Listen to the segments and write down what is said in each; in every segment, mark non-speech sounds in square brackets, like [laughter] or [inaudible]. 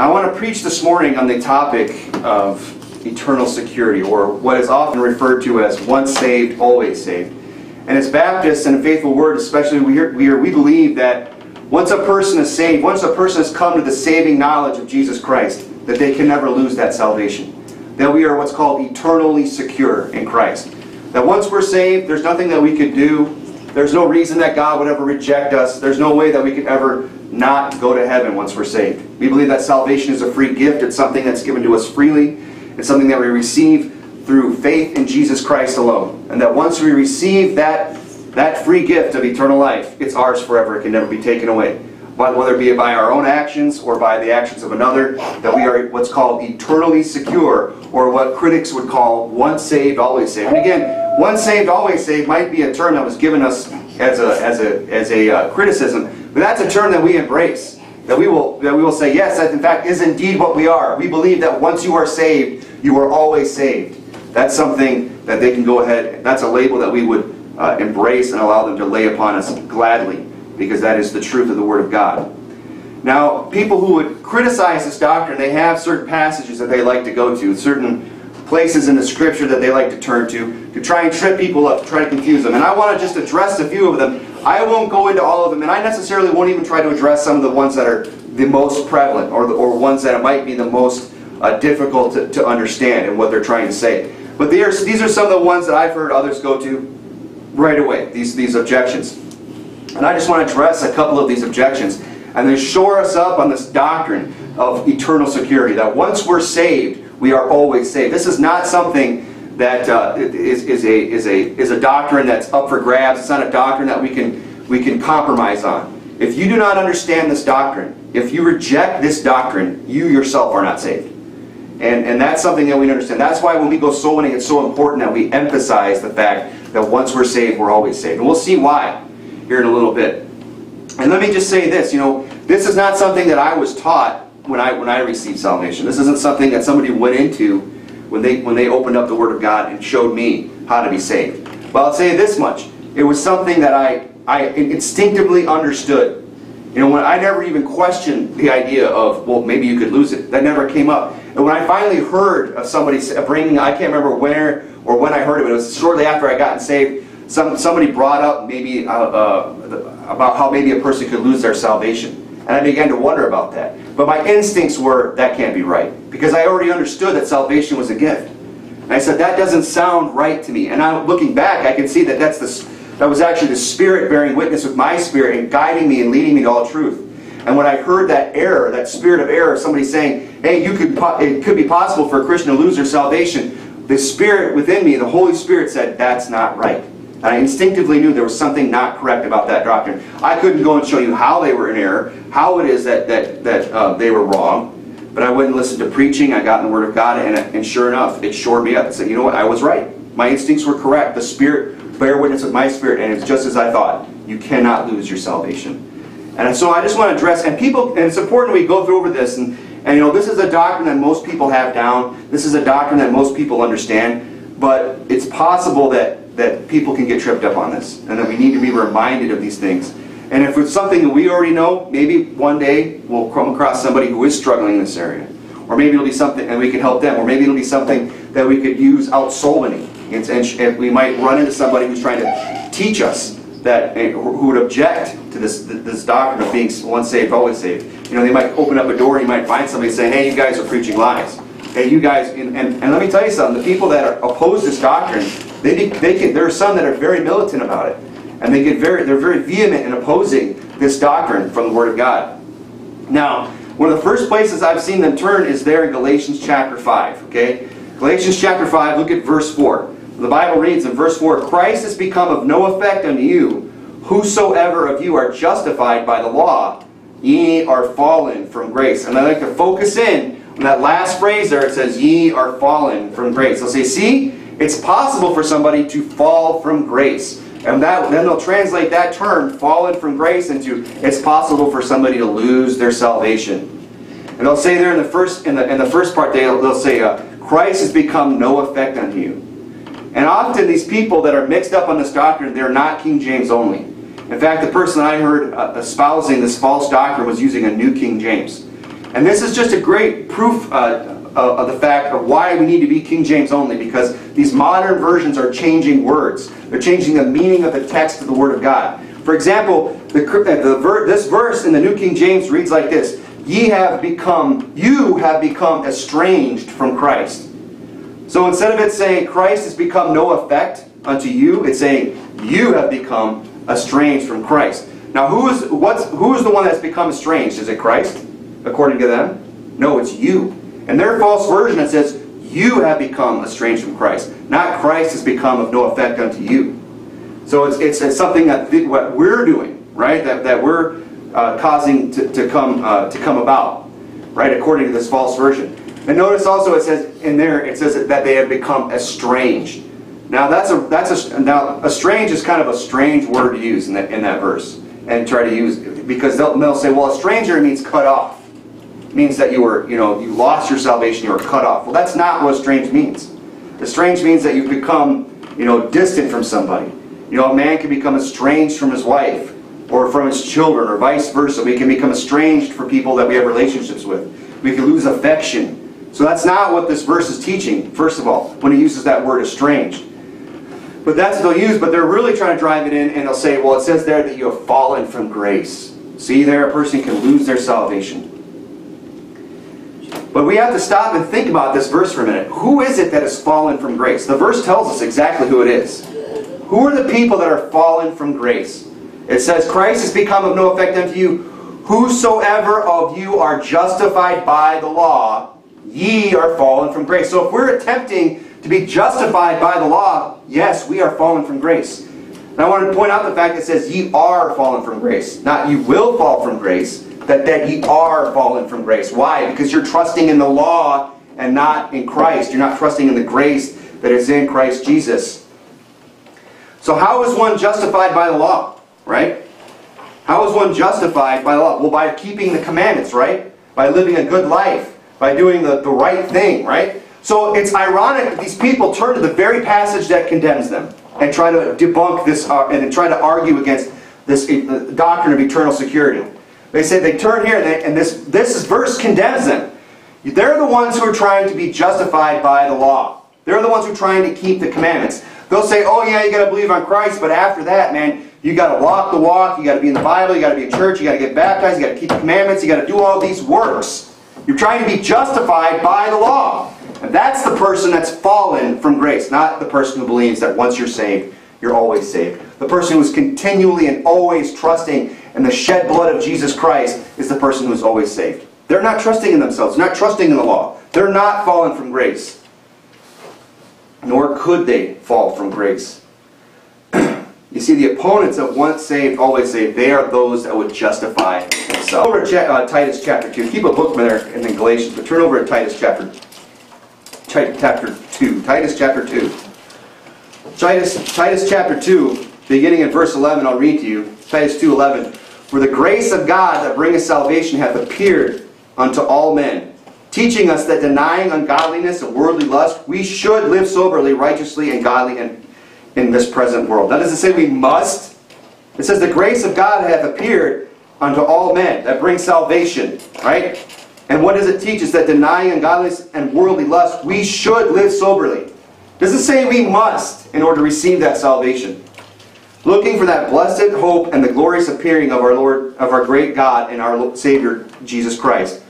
I want to preach this morning on the topic of eternal security, or what is often referred to as once saved, always saved. And as Baptists and a faithful word, especially, we, hear, we, hear, we believe that once a person is saved, once a person has come to the saving knowledge of Jesus Christ, that they can never lose that salvation. That we are what's called eternally secure in Christ. That once we're saved, there's nothing that we could do. There's no reason that God would ever reject us. There's no way that we could ever not go to heaven once we're saved. We believe that salvation is a free gift. It's something that's given to us freely. It's something that we receive through faith in Jesus Christ alone. And that once we receive that, that free gift of eternal life, it's ours forever. It can never be taken away. Whether it be by our own actions or by the actions of another, that we are what's called eternally secure, or what critics would call once saved, always saved. And again, once saved, always saved might be a term that was given us as a, as a, as a uh, criticism, but that's a term that we embrace. That we will that we will say, yes, that in fact is indeed what we are. We believe that once you are saved, you are always saved. That's something that they can go ahead, that's a label that we would uh, embrace and allow them to lay upon us gladly, because that is the truth of the Word of God. Now, people who would criticize this doctrine, they have certain passages that they like to go to, certain places in the Scripture that they like to turn to, to try and trip people up, to try to confuse them. And I want to just address a few of them. I won't go into all of them, and I necessarily won't even try to address some of the ones that are the most prevalent, or, the, or ones that might be the most uh, difficult to, to understand and what they're trying to say. But are, these are some of the ones that I've heard others go to right away, these, these objections. And I just want to address a couple of these objections and then shore us up on this doctrine of eternal security, that once we're saved, we are always saved. This is not something that uh, is is, a, is, a, is a doctrine that's up for grabs. It's not a doctrine that we can, we can compromise on. If you do not understand this doctrine, if you reject this doctrine, you yourself are not saved. And, and that's something that we understand. That's why when we go soul winning, it's so important that we emphasize the fact that once we're saved, we're always saved. And we'll see why here in a little bit. And let me just say this, you know, this is not something that I was taught when I when I received salvation. This isn't something that somebody went into when they when they opened up the Word of God and showed me how to be saved. But I'll say this much: it was something that I I instinctively understood. You know, when I never even questioned the idea of well, maybe you could lose it. That never came up. And when I finally heard of somebody bringing, I can't remember where or when I heard it. It was shortly after I got saved. Some somebody brought up maybe uh, uh, about how maybe a person could lose their salvation. And I began to wonder about that. But my instincts were, that can't be right. Because I already understood that salvation was a gift. And I said, that doesn't sound right to me. And now looking back, I can see that that's the, that was actually the Spirit bearing witness with my spirit and guiding me and leading me to all truth. And when I heard that error, that spirit of error, somebody saying, hey, you could, it could be possible for a Christian to lose their salvation, the Spirit within me, the Holy Spirit said, that's not right. And I instinctively knew there was something not correct about that doctrine. I couldn't go and show you how they were in error, how it is that, that, that uh, they were wrong, but I wouldn't listen to preaching. I got in the Word of God, and, and sure enough, it shored me up and said, you know what, I was right. My instincts were correct. The Spirit bear witness with my spirit, and it's just as I thought. You cannot lose your salvation. And so I just want to address, and people, and it's important we go through over this, and, and you know, this is a doctrine that most people have down. This is a doctrine that most people understand, but it's possible that that people can get tripped up on this and that we need to be reminded of these things. And if it's something that we already know, maybe one day we'll come across somebody who is struggling in this area. Or maybe it'll be something, and we can help them. Or maybe it'll be something that we could use out soul winning. And, and we might run into somebody who's trying to teach us that, eh, who would object to this, this doctrine of being once saved, always saved. You know, they might open up a door and you might find somebody saying, hey, you guys are preaching lies. Hey, you guys, and, and, and let me tell you something, the people that are, oppose this doctrine, they, they can, there are some that are very militant about it. And they get very, they're very vehement in opposing this doctrine from the Word of God. Now, one of the first places I've seen them turn is there in Galatians chapter 5. Okay? Galatians chapter 5, look at verse 4. The Bible reads in verse 4, Christ has become of no effect unto you, whosoever of you are justified by the law, ye are fallen from grace. And I like to focus in on that last phrase there. It says, ye are fallen from grace. I'll say, see, it's possible for somebody to fall from grace. And that, then they'll translate that term, fallen from grace, into it's possible for somebody to lose their salvation. And they'll say there in the first, in the, in the first part, they'll, they'll say, uh, Christ has become no effect on you. And often these people that are mixed up on this doctrine, they're not King James only. In fact, the person I heard uh, espousing this false doctrine was using a New King James. And this is just a great proof uh, of the fact of why we need to be King James only, because these modern versions are changing words. They're changing the meaning of the text of the Word of God. For example, the, uh, the ver this verse in the New King James reads like this Ye have become, you have become estranged from Christ. So instead of it saying Christ has become no effect unto you, it's saying you have become estranged from Christ. Now who is what's who is the one that's become estranged? Is it Christ? According to them? No, it's you. In their false version it says you have become estranged from Christ. Not Christ has become of no effect unto you. So it's, it's, it's something that th what we're doing, right? That, that we're uh, causing to, to, come, uh, to come about, right? According to this false version. And notice also it says in there, it says that they have become estranged. Now that's a that's a now estranged is kind of a strange word to use in that in that verse and try to use because they'll, they'll say well a stranger means cut off means that you were you know you lost your salvation you were cut off well that's not what estranged means estranged means that you've become you know distant from somebody you know, a man can become estranged from his wife or from his children or vice versa. We can become estranged from people that we have relationships with. We can lose affection. So that's not what this verse is teaching, first of all, when he uses that word estranged. But that's what they'll use, but they're really trying to drive it in and they'll say, well, it says there that you have fallen from grace. See there, a person can lose their salvation. But we have to stop and think about this verse for a minute. Who is it that has fallen from grace? The verse tells us exactly who it is. Who are the people that are fallen from grace? It says, Christ has become of no effect unto you. Whosoever of you are justified by the law, ye are fallen from grace. So if we're attempting to be justified by the law, yes, we are fallen from grace. And I want to point out the fact that it says ye are fallen from grace. Not you will fall from grace, that, that ye are fallen from grace. Why? Because you're trusting in the law and not in Christ. You're not trusting in the grace that is in Christ Jesus. So how is one justified by the law, right? How is one justified by the law? Well, by keeping the commandments, right? By living a good life, by doing the, the right thing, right? So it's ironic that these people turn to the very passage that condemns them and try to debunk this uh, and try to argue against this uh, doctrine of eternal security. They say they turn here and, they, and this, this verse condemns them. They're the ones who are trying to be justified by the law. They're the ones who are trying to keep the commandments. They'll say, oh yeah, you got to believe on Christ, but after that, man, you got to walk the walk, you got to be in the Bible, you got to be in church, you got to get baptized, you got to keep the commandments, you got to do all these works. You're trying to be justified by the law. And that's the person that's fallen from grace, not the person who believes that once you're saved, you're always saved. The person who is continually and always trusting in the shed blood of Jesus Christ is the person who is always saved. They're not trusting in themselves, not trusting in the law. They're not fallen from grace nor could they fall from grace. [clears throat] you see, the opponents of once saved, always saved, they are those that would justify themselves. Over to uh, Titus chapter 2. Keep a book there in the Galatians, but turn over to Titus chapter, chapter 2. Titus chapter 2. Titus, Titus chapter 2, beginning in verse 11, I'll read to you. Titus 2.11. For the grace of God that bringeth salvation hath appeared unto all men teaching us that denying ungodliness and worldly lust, we should live soberly, righteously, and godly in, in this present world. That doesn't say we must. It says the grace of God hath appeared unto all men that brings salvation, right? And what does it teach us? That denying ungodliness and worldly lust, we should live soberly. It doesn't say we must in order to receive that salvation. Looking for that blessed hope and the glorious appearing of our Lord, of our great God and our Savior Jesus Christ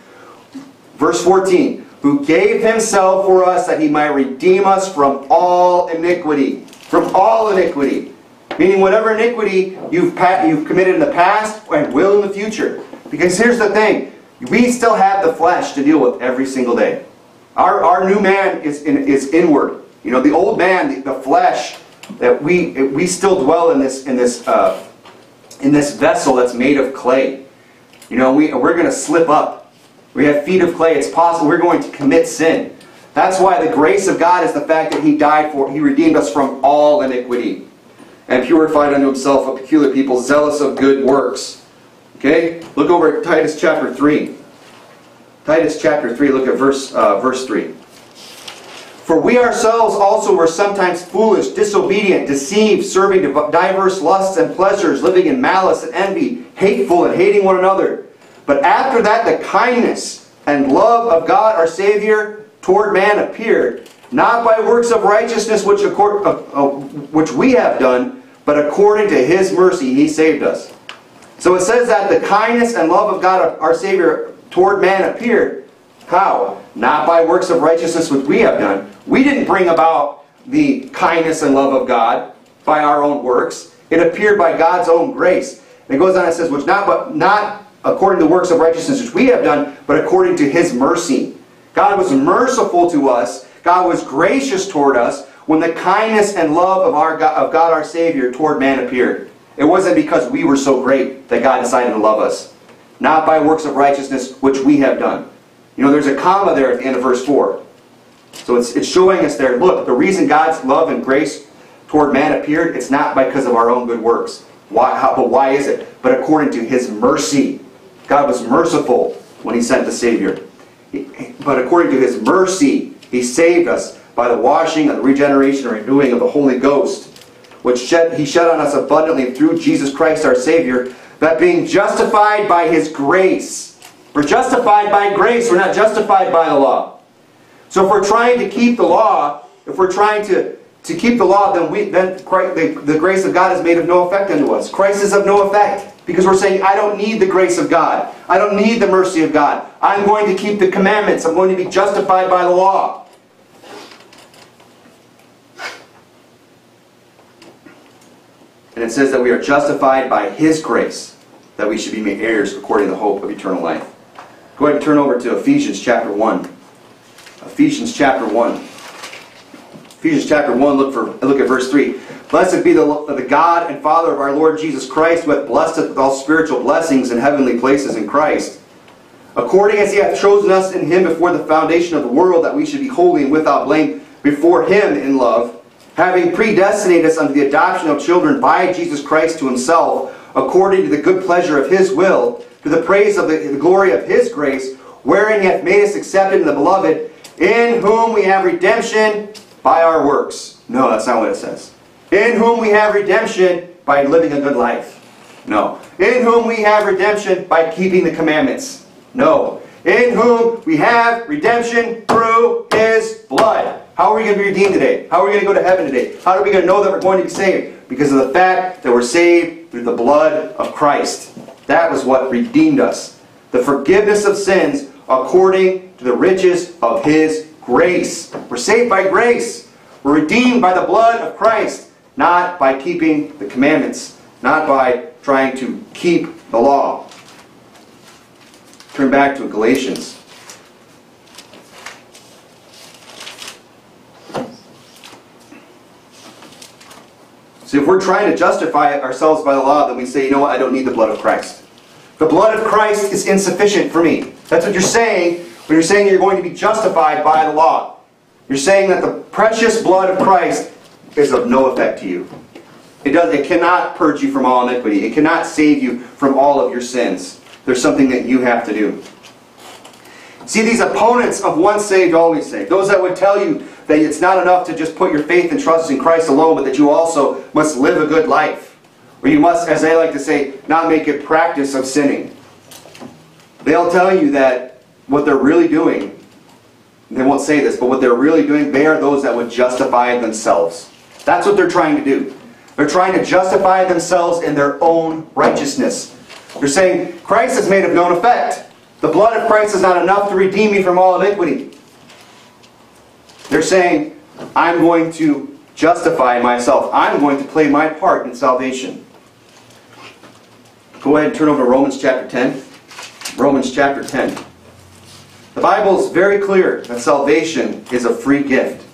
Verse 14, who gave himself for us that he might redeem us from all iniquity. From all iniquity. Meaning whatever iniquity you've, you've committed in the past and will in the future. Because here's the thing, we still have the flesh to deal with every single day. Our, our new man is, in, is inward. You know, the old man, the, the flesh, that we, we still dwell in this, in this, uh, in this vessel that's made of clay. You know, we, we're going to slip up. We have feet of clay. It's possible we're going to commit sin. That's why the grace of God is the fact that He died for, He redeemed us from all iniquity and purified unto Himself a peculiar people, zealous of good works. Okay? Look over at Titus chapter 3. Titus chapter 3, look at verse, uh, verse 3. For we ourselves also were sometimes foolish, disobedient, deceived, serving diverse lusts and pleasures, living in malice and envy, hateful and hating one another. But after that, the kindness and love of God our Savior toward man appeared, not by works of righteousness which, accord, uh, uh, which we have done, but according to His mercy He saved us. So it says that the kindness and love of God our Savior toward man appeared. How? Not by works of righteousness which we have done. We didn't bring about the kindness and love of God by our own works. It appeared by God's own grace. And it goes on and says, which not but not according to the works of righteousness which we have done, but according to his mercy. God was merciful to us. God was gracious toward us when the kindness and love of, our God, of God our Savior toward man appeared. It wasn't because we were so great that God decided to love us. Not by works of righteousness which we have done. You know, there's a comma there at the end of verse 4. So it's, it's showing us there, look, the reason God's love and grace toward man appeared, it's not because of our own good works. Why, how, but why is it? But according to his mercy. God was merciful when he sent the Savior. But according to his mercy, he saved us by the washing and the regeneration and renewing of the Holy Ghost, which shed, he shed on us abundantly through Jesus Christ our Savior, that being justified by his grace. We're justified by grace, we're not justified by the law. So if we're trying to keep the law, if we're trying to, to keep the law, then, we, then Christ, the, the grace of God is made of no effect unto us. Christ is of no effect. Because we're saying, I don't need the grace of God. I don't need the mercy of God. I'm going to keep the commandments. I'm going to be justified by the law. And it says that we are justified by His grace, that we should be made heirs according to the hope of eternal life. Go ahead and turn over to Ephesians chapter 1. Ephesians chapter 1. Ephesians chapter 1, look, for, look at verse 3. Blessed be the, the God and Father of our Lord Jesus Christ, who hath blessed us with all spiritual blessings in heavenly places in Christ. According as he hath chosen us in him before the foundation of the world, that we should be holy and without blame before him in love, having predestinated us unto the adoption of children by Jesus Christ to himself, according to the good pleasure of his will, to the praise of the, the glory of his grace, wherein he hath made us accepted in the beloved, in whom we have redemption by our works. No, that's not what it says in whom we have redemption by living a good life. No. In whom we have redemption by keeping the commandments. No. In whom we have redemption through His blood. How are we going to be redeemed today? How are we going to go to heaven today? How are we going to know that we're going to be saved? Because of the fact that we're saved through the blood of Christ. That was what redeemed us. The forgiveness of sins according to the riches of His grace. We're saved by grace. We're redeemed by the blood of Christ not by keeping the commandments, not by trying to keep the law. Turn back to Galatians. So if we're trying to justify ourselves by the law, then we say, you know what, I don't need the blood of Christ. The blood of Christ is insufficient for me. That's what you're saying when you're saying you're going to be justified by the law. You're saying that the precious blood of Christ is of no effect to you. It, does, it cannot purge you from all iniquity. It cannot save you from all of your sins. There's something that you have to do. See, these opponents of once saved, always saved, those that would tell you that it's not enough to just put your faith and trust in Christ alone, but that you also must live a good life. Or you must, as they like to say, not make a practice of sinning. They'll tell you that what they're really doing, they won't say this, but what they're really doing, they are those that would justify themselves. That's what they're trying to do. They're trying to justify themselves in their own righteousness. They're saying, Christ is made of known effect. The blood of Christ is not enough to redeem me from all iniquity. They're saying, I'm going to justify myself. I'm going to play my part in salvation. Go ahead and turn over to Romans chapter 10. Romans chapter 10. The Bible is very clear that salvation is a free gift.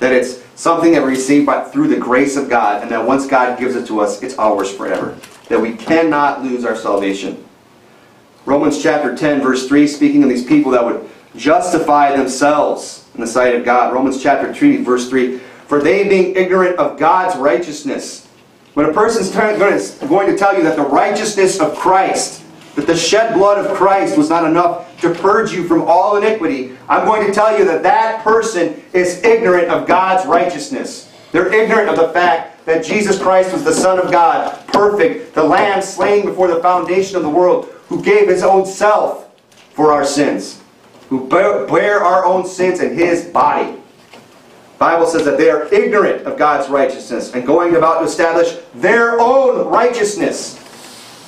That it's something that we receive by, through the grace of God, and that once God gives it to us, it's ours forever. That we cannot lose our salvation. Romans chapter 10, verse 3, speaking of these people that would justify themselves in the sight of God. Romans chapter 3, verse 3, for they being ignorant of God's righteousness. When a person's going to tell you that the righteousness of Christ, that the shed blood of Christ was not enough to purge you from all iniquity, I'm going to tell you that that person is ignorant of God's righteousness. They're ignorant of the fact that Jesus Christ was the Son of God, perfect, the Lamb slain before the foundation of the world, who gave his own self for our sins. who bear our own sins in his body. Bible says that they are ignorant of God's righteousness and going about to establish their own righteousness.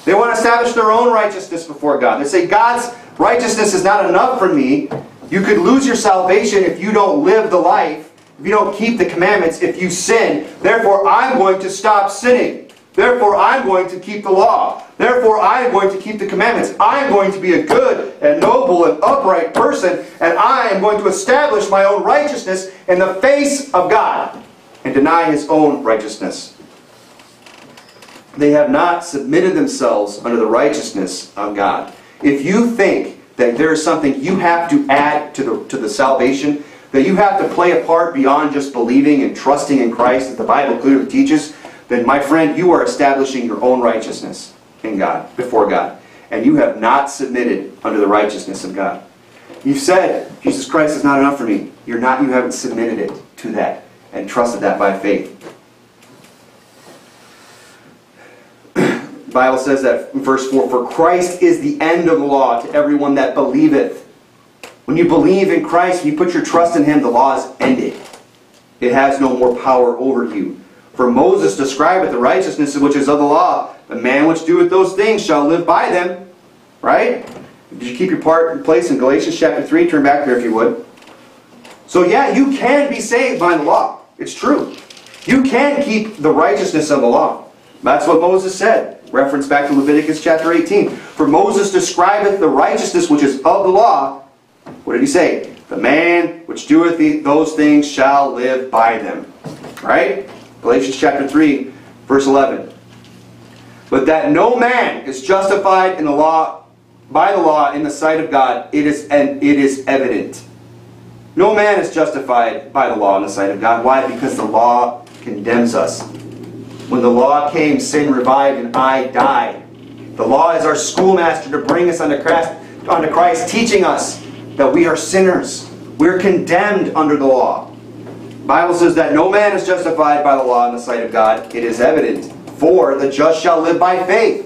They want to establish their own righteousness before God. They say, God's righteousness is not enough for me. You could lose your salvation if you don't live the life, if you don't keep the commandments, if you sin. Therefore, I'm going to stop sinning. Therefore, I'm going to keep the law. Therefore, I am going to keep the commandments. I am going to be a good and noble and upright person, and I am going to establish my own righteousness in the face of God and deny his own righteousness. They have not submitted themselves under the righteousness of God. If you think that there is something you have to add to the, to the salvation, that you have to play a part beyond just believing and trusting in Christ that the Bible clearly teaches, then my friend, you are establishing your own righteousness in God, before God. And you have not submitted under the righteousness of God. You've said, Jesus Christ is not enough for me. You're not, you haven't submitted it to that and trusted that by faith. the Bible says that verse 4, For Christ is the end of the law to everyone that believeth. When you believe in Christ, when you put your trust in Him, the law is ended. It has no more power over you. For Moses describeth the righteousness which is of the law. The man which doeth those things shall live by them. Right? Did you keep your part in place in Galatians chapter 3? Turn back there if you would. So yeah, you can be saved by the law. It's true. You can keep the righteousness of the law. That's what Moses said. Reference back to Leviticus chapter 18. For Moses describeth the righteousness which is of the law. What did he say? The man which doeth those things shall live by them. Right? Galatians chapter 3, verse 11. But that no man is justified in the law by the law in the sight of God, it is and it is evident. No man is justified by the law in the sight of God. Why? Because the law condemns us. When the law came, sin revived and I died. The law is our schoolmaster to bring us unto Christ, unto Christ teaching us that we are sinners. We're condemned under the law. Bible says that no man is justified by the law in the sight of God. It is evident. For the just shall live by faith.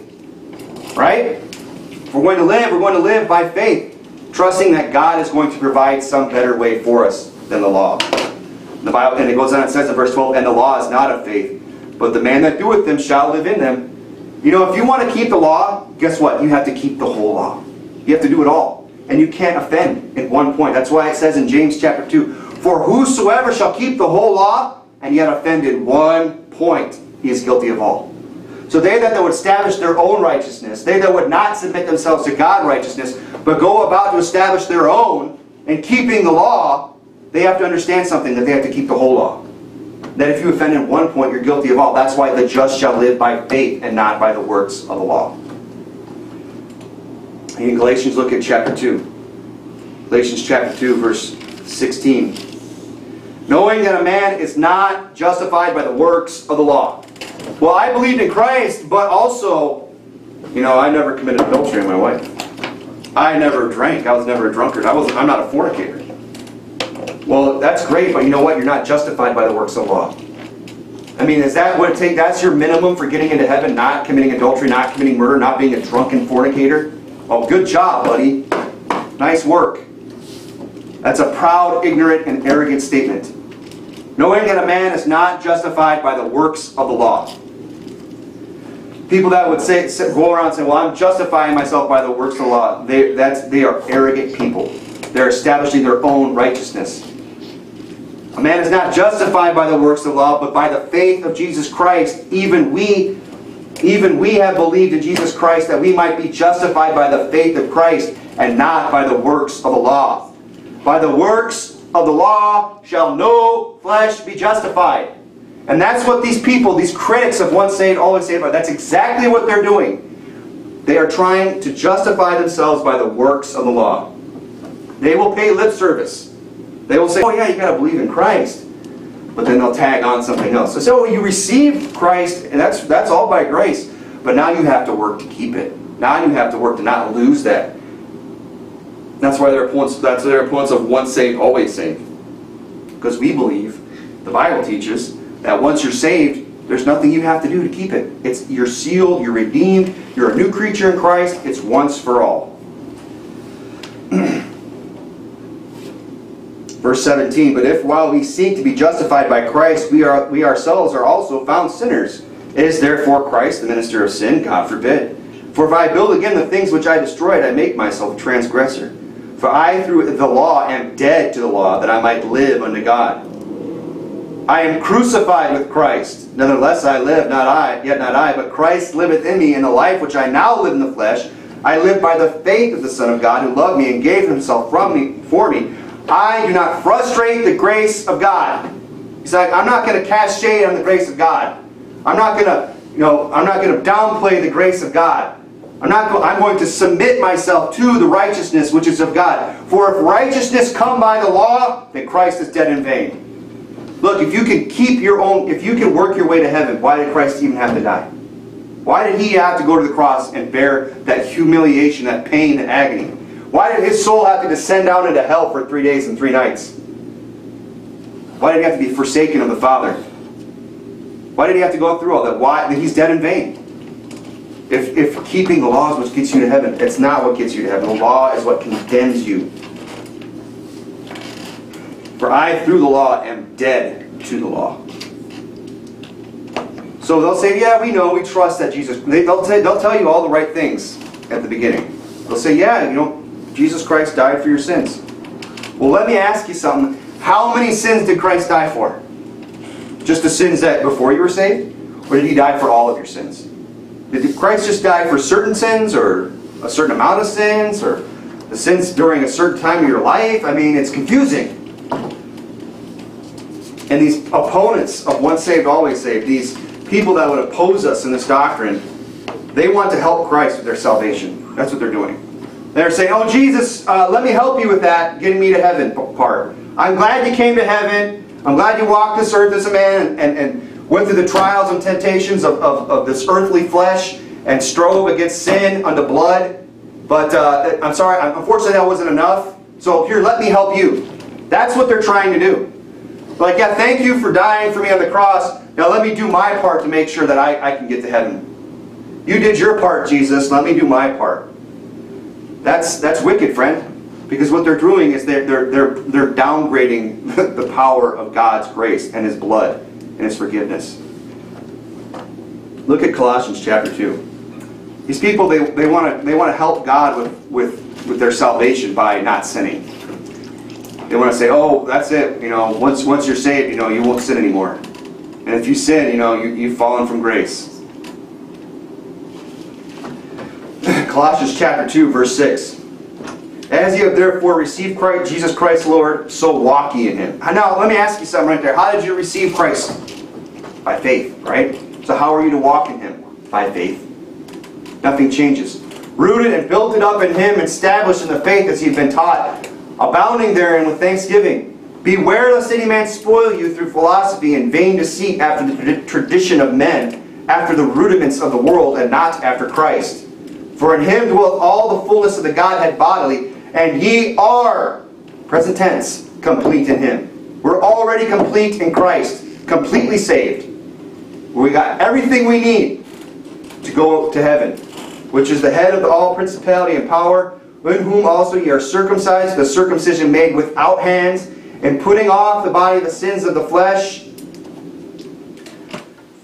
Right? If we're going to live, we're going to live by faith. Trusting that God is going to provide some better way for us than the law. The Bible, and it goes on and says in verse 12, And the law is not of faith, but the man that doeth them shall live in them. You know, if you want to keep the law, guess what? You have to keep the whole law. You have to do it all. And you can't offend in one point. That's why it says in James chapter 2, for whosoever shall keep the whole law, and yet offended one point, he is guilty of all. So they that would establish their own righteousness, they that would not submit themselves to God's righteousness, but go about to establish their own, and keeping the law, they have to understand something, that they have to keep the whole law. That if you offend in one point, you're guilty of all. That's why the just shall live by faith and not by the works of the law. In Galatians, look at chapter 2. Galatians chapter 2, verse 16 knowing that a man is not justified by the works of the law. Well, I believed in Christ, but also, you know, I never committed adultery with my wife. I never drank. I was never a drunkard. I was I'm not a fornicator. Well, that's great, but you know what? You're not justified by the works of the law. I mean, is that what it takes? That's your minimum for getting into heaven? Not committing adultery, not committing murder, not being a drunken fornicator? Oh, good job, buddy. Nice work. That's a proud, ignorant, and arrogant statement knowing that a man is not justified by the works of the law. People that would say, go around saying, well, I'm justifying myself by the works of the law, they, that's, they are arrogant people. They're establishing their own righteousness. A man is not justified by the works of the law, but by the faith of Jesus Christ. Even we, even we have believed in Jesus Christ that we might be justified by the faith of Christ and not by the works of the law. By the works of the law shall no flesh be justified. And that's what these people, these critics of once saved, always saved are. That's exactly what they're doing. They are trying to justify themselves by the works of the law. They will pay lip service. They will say, oh yeah, you got to believe in Christ. But then they'll tag on something else. So, so oh, you received Christ, and that's, that's all by grace. But now you have to work to keep it. Now you have to work to not lose that. That's why they're opponents, that's their opponents of once saved, always saved. Because we believe, the Bible teaches, that once you're saved, there's nothing you have to do to keep it. It's you're sealed, you're redeemed, you're a new creature in Christ, it's once for all. [clears throat] Verse 17, But if while we seek to be justified by Christ, we, are, we ourselves are also found sinners, is therefore Christ the minister of sin? God forbid. For if I build again the things which I destroyed, I make myself a transgressor. For I through the law am dead to the law, that I might live unto God. I am crucified with Christ. Nevertheless I live, not I, yet not I, but Christ liveth in me, in the life which I now live in the flesh. I live by the faith of the Son of God, who loved me and gave himself from me for me. I do not frustrate the grace of God. He's like, I'm not going to cast shade on the grace of God. I'm not going to, you know, I'm not going to downplay the grace of God. I'm not. Go I'm going to submit myself to the righteousness which is of God. For if righteousness come by the law, then Christ is dead in vain. Look, if you can keep your own, if you can work your way to heaven, why did Christ even have to die? Why did he have to go to the cross and bear that humiliation, that pain, that agony? Why did his soul have to descend down into hell for three days and three nights? Why did he have to be forsaken of the Father? Why did he have to go through all that? Why? He's dead in vain. If, if keeping the laws what gets you to heaven, it's not what gets you to heaven. The law is what condemns you. For I, through the law, am dead to the law. So they'll say, yeah, we know, we trust that Jesus... They, will they'll tell you all the right things at the beginning. They'll say, yeah, you know, Jesus Christ died for your sins. Well, let me ask you something. How many sins did Christ die for? Just the sins that before you were saved? Or did he die for all of your sins? Did Christ just die for certain sins or a certain amount of sins or the sins during a certain time of your life? I mean, it's confusing. And these opponents of once saved, always saved, these people that would oppose us in this doctrine, they want to help Christ with their salvation. That's what they're doing. They're saying, oh, Jesus, uh, let me help you with that, getting me to heaven part. I'm glad you came to heaven. I'm glad you walked this earth as a man and, and, and went through the trials and temptations of, of, of, this earthly flesh and strove against sin unto blood. But uh, I'm sorry, unfortunately that wasn't enough. So here, let me help you. That's what they're trying to do. Like, yeah, thank you for dying for me on the cross. Now let me do my part to make sure that I, I can get to heaven. You did your part, Jesus. Let me do my part. That's, that's wicked, friend. Because what they're doing is they're, they're, they're, they're downgrading [laughs] the power of God's grace and His blood and His forgiveness. Look at Colossians chapter 2. These people, they, they want to they want to help God with, with, with their salvation by not sinning. They want to say, oh, that's it. You know, once, once you're saved, you know, you won't sin anymore. And if you sin, you know, you, you've fallen from grace. [laughs] Colossians chapter 2, verse 6. As you have therefore received Christ, Jesus Christ Lord, so walk ye in him. Now, let me ask you something right there. How did you receive Christ? By faith, right? So how are you to walk in him? By faith. Nothing changes. Rooted and built it up in him, established in the faith as you've been taught, abounding therein with thanksgiving. Beware lest any man spoil you through philosophy and vain deceit after the tradition of men, after the rudiments of the world, and not after Christ. For in him dwelleth all the fullness of the Godhead bodily, and ye are, present tense, complete in him. We're already complete in Christ, completely saved. We got everything we need to go to heaven, which is the head of all principality and power, in whom also ye are circumcised, the circumcision made without hands, and putting off the body of the sins of the flesh,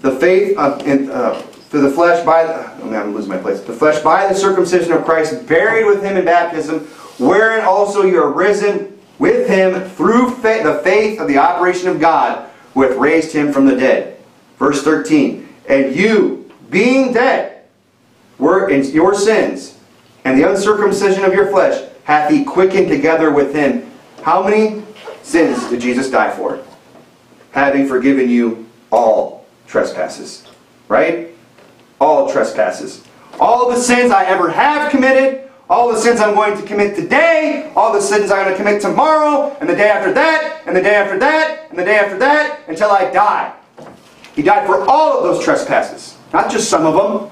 the faith of, in, uh, for the flesh by the, I'm going to lose my place. The flesh by the circumcision of Christ, buried with him in baptism, wherein also you are risen with him through the faith of the operation of God, who hath raised him from the dead. Verse 13. And you, being dead, were in your sins, and the uncircumcision of your flesh, hath he quickened together with him. How many sins did Jesus die for? Having forgiven you all trespasses. Right? All trespasses. All the sins I ever have committed, all the sins I'm going to commit today, all the sins I'm going to commit tomorrow, and the day after that, and the day after that, and the day after that, until I die. He died for all of those trespasses, not just some of them.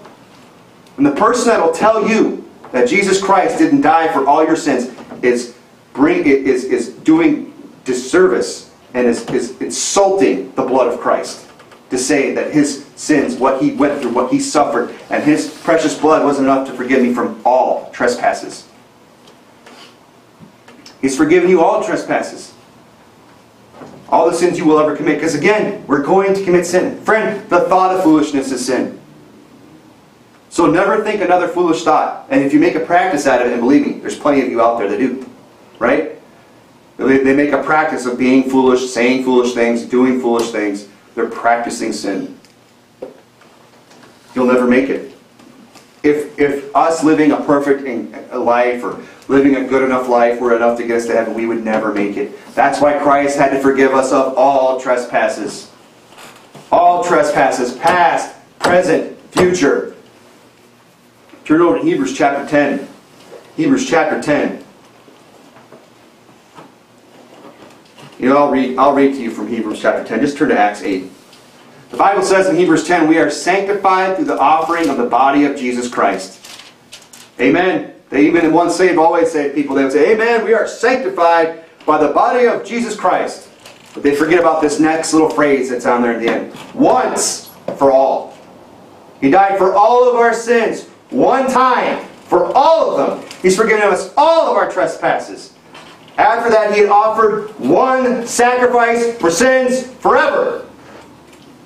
And the person that will tell you that Jesus Christ didn't die for all your sins is, bring, is, is doing disservice and is, is insulting the blood of Christ to say that his sins, what he went through, what he suffered, and his precious blood wasn't enough to forgive me from all trespasses. He's forgiven you all trespasses. all the sins you will ever commit. Because again, we're going to commit sin. Friend, the thought of foolishness is sin. So never think another foolish thought. And if you make a practice out of it, and believe me, there's plenty of you out there that do. Right? They make a practice of being foolish, saying foolish things, doing foolish things. They're practicing sin. You'll never make it. If, if us living a perfect life or living a good enough life were enough to get us to heaven, we would never make it. That's why Christ had to forgive us of all trespasses. All trespasses, past, present, future. Turn over to Hebrews chapter 10. Hebrews chapter 10. I'll read, I'll read to you from Hebrews chapter 10. Just turn to Acts 8. The Bible says in Hebrews 10, we are sanctified through the offering of the body of Jesus Christ. Amen. They even once saved, always saved people, they would say, Amen, we are sanctified by the body of Jesus Christ. But they forget about this next little phrase that's on there at the end. Once for all. He died for all of our sins, one time, for all of them. He's forgiven us all of our trespasses. After that, he had offered one sacrifice for sins forever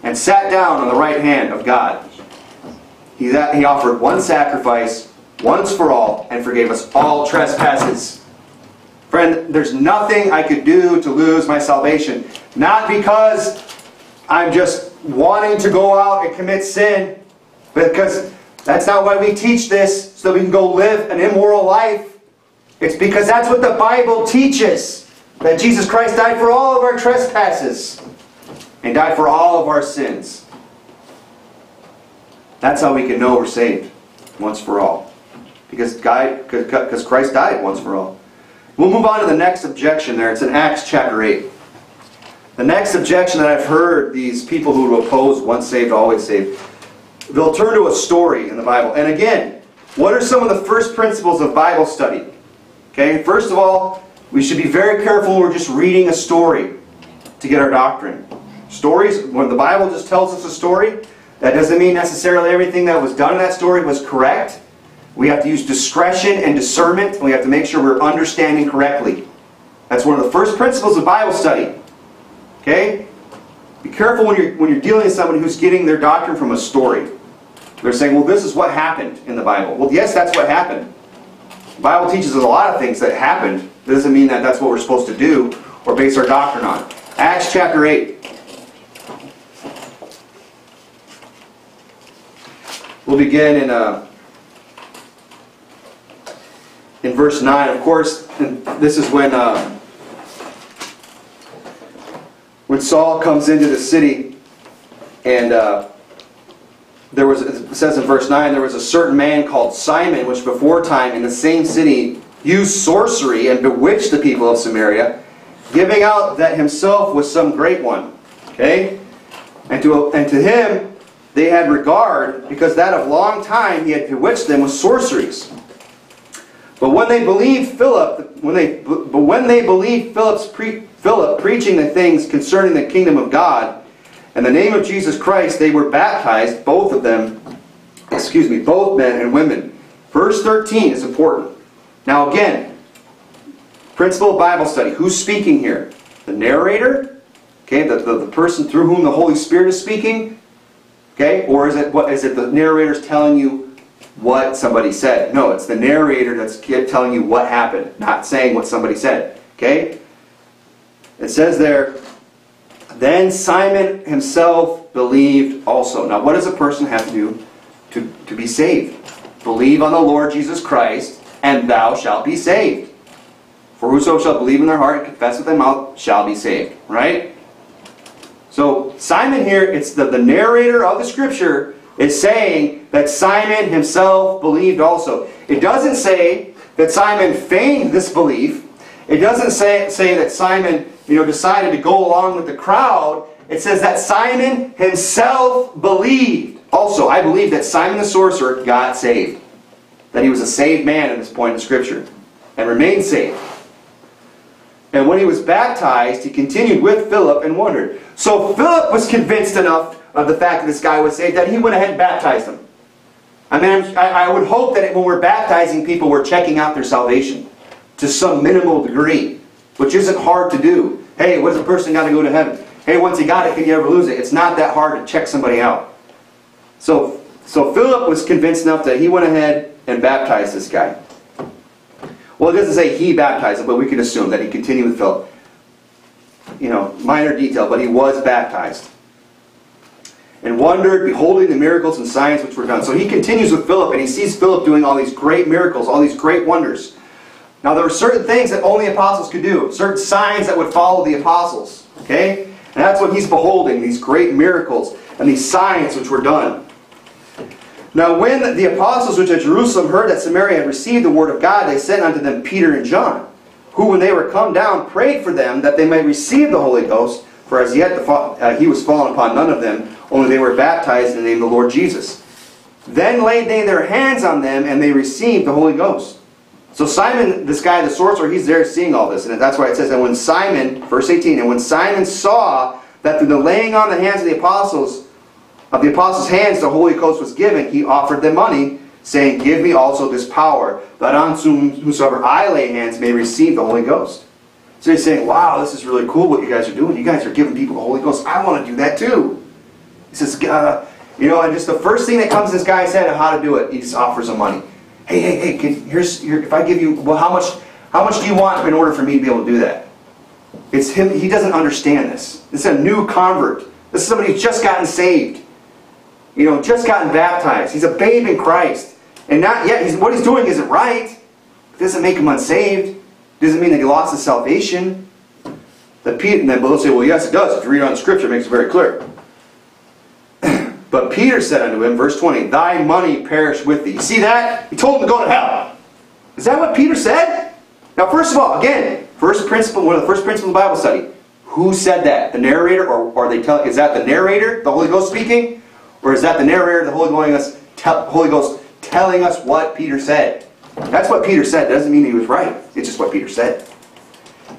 and sat down on the right hand of God. He, he offered one sacrifice once for all and forgave us all trespasses. Friend, there's nothing I could do to lose my salvation. Not because I'm just wanting to go out and commit sin, because that's not why we teach this, so we can go live an immoral life. It's because that's what the Bible teaches. That Jesus Christ died for all of our trespasses and died for all of our sins. That's how we can know we're saved once for all. Because, God, because Christ died once for all. We'll move on to the next objection there. It's in Acts chapter 8. The next objection that I've heard these people who oppose once saved, always saved, they'll turn to a story in the Bible. And again, what are some of the first principles of Bible study? Okay, first of all, we should be very careful when we're just reading a story to get our doctrine. Stories, when the Bible just tells us a story, that doesn't mean necessarily everything that was done in that story was correct. We have to use discretion and discernment, and we have to make sure we're understanding correctly. That's one of the first principles of Bible study. Okay? Be careful when you're, when you're dealing with someone who's getting their doctrine from a story. They're saying, well, this is what happened in the Bible. Well, yes, that's what happened. Bible teaches us a lot of things that happened. It doesn't mean that that's what we're supposed to do or base our doctrine on. Acts chapter 8. We'll begin in, uh, in verse 9. Of course, and this is when, uh, when Saul comes into the city and uh, there was, it says in verse 9, there was a certain man called Simon, which before time in the same city used sorcery and bewitched the people of Samaria, giving out that himself was some great one. Okay? And to, and to him they had regard because that of long time he had bewitched them with sorceries. But when they believed Philip, when they but when they believed Philip's pre, Philip preaching the things concerning the kingdom of God, and the name of Jesus Christ, they were baptized, both of them, excuse me, both men and women. Verse 13 is important. Now again, principle of Bible study. Who's speaking here? The narrator? Okay, the, the, the person through whom the Holy Spirit is speaking? Okay? Or is it what is it the narrator's telling you what somebody said? No, it's the narrator that's telling you what happened, not saying what somebody said. Okay? It says there, then Simon himself believed also. Now, what does a person have to do to, to be saved? Believe on the Lord Jesus Christ, and thou shalt be saved. For whoso shall believe in their heart and confess with their mouth shall be saved. Right? So Simon here, it's the, the narrator of the scripture is saying that Simon himself believed also. It doesn't say that Simon feigned this belief. It doesn't say, say that Simon you know, decided to go along with the crowd. It says that Simon himself believed. Also, I believe that Simon the sorcerer got saved. That he was a saved man at this point in Scripture. And remained saved. And when he was baptized, he continued with Philip and wondered. So Philip was convinced enough of the fact that this guy was saved that he went ahead and baptized him. I mean, I would hope that when we're baptizing people, we're checking out their salvation to some minimal degree, which isn't hard to do. Hey, what's a person got to go to heaven? Hey, once he got it, can you ever lose it? It's not that hard to check somebody out. So, so Philip was convinced enough that he went ahead and baptized this guy. Well, it doesn't say he baptized him, but we can assume that he continued with Philip. You know, minor detail, but he was baptized. And wondered, beholding the miracles and signs which were done. So he continues with Philip, and he sees Philip doing all these great miracles, all these great wonders. Now, there were certain things that only apostles could do, certain signs that would follow the apostles. Okay? And that's what he's beholding, these great miracles and these signs which were done. Now, when the apostles which at Jerusalem heard that Samaria had received the word of God, they sent unto them Peter and John, who, when they were come down, prayed for them that they might receive the Holy Ghost. For as yet the, uh, he was fallen upon none of them, only they were baptized in the name of the Lord Jesus. Then laid they their hands on them, and they received the Holy Ghost. So Simon, this guy, the sorcerer, he's there seeing all this. And that's why it says, and when Simon, verse 18, and when Simon saw that through the laying on the hands of the apostles, of the apostles' hands the Holy Ghost was given, he offered them money, saying, Give me also this power, that on whomsoever I lay hands may receive the Holy Ghost. So he's saying, Wow, this is really cool what you guys are doing. You guys are giving people the Holy Ghost. I want to do that too. He says, uh, You know, and just the first thing that comes to this guy's head of how to do it, he just offers them money. Hey, hey, hey, can, here's your, if I give you, well, how much, how much do you want in order for me to be able to do that? It's him, he doesn't understand this. This is a new convert. This is somebody who's just gotten saved you know, just gotten baptized. He's a babe in Christ. And not yet, he's, what he's doing isn't right. It doesn't make him unsaved. It doesn't mean that he lost his salvation. That Peter, and then they'll say, well, yes, it does. If you read on the scripture, it makes it very clear. But Peter said unto him, verse 20, Thy money perish with thee. See that? He told him to go to hell. Is that what Peter said? Now, first of all, again, first principle, one of the first principles of Bible study. Who said that? The narrator, or, or they tell? Is that the narrator, the Holy Ghost speaking, or is that the narrator, the Holy Ghost, Holy Ghost telling us what Peter said? That's what Peter said. Doesn't mean he was right. It's just what Peter said.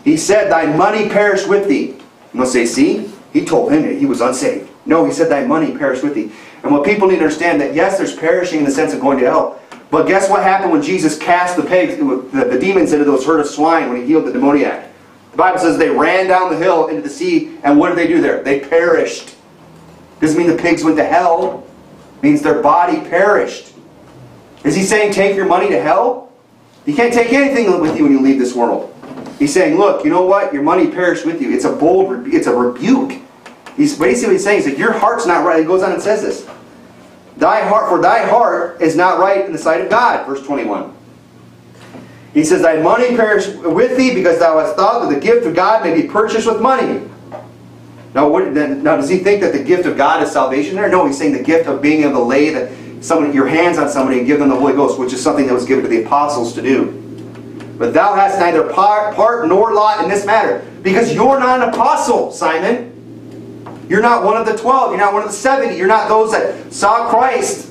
He said, Thy money perish with thee. You must say, see? He told him that he was unsaved. No, he said, Thy money perish with thee. And what people need to understand that, yes, there's perishing in the sense of going to hell. But guess what happened when Jesus cast the pigs, the, the demons into those herd of swine when he healed the demoniac? The Bible says they ran down the hill into the sea, and what did they do there? They perished. Doesn't mean the pigs went to hell. It means their body perished. Is he saying take your money to hell? You can't take anything with you when you leave this world. He's saying, look, you know what? Your money perished with you. It's a bold, it's a rebuke. He's basically he's saying, he's like, your heart's not right. He goes on and says this. Thy heart, for thy heart is not right in the sight of God. Verse 21. He says, Thy money perish with thee because thou hast thought that the gift of God may be purchased with money. Now, what, now, does he think that the gift of God is salvation there? No, he's saying the gift of being able to lay the, somebody, your hands on somebody and give them the Holy Ghost, which is something that was given to the apostles to do. But thou hast neither part, part nor lot in this matter, because you're not an apostle, Simon. You're not one of the twelve. You're not one of the seventy. You're not those that saw Christ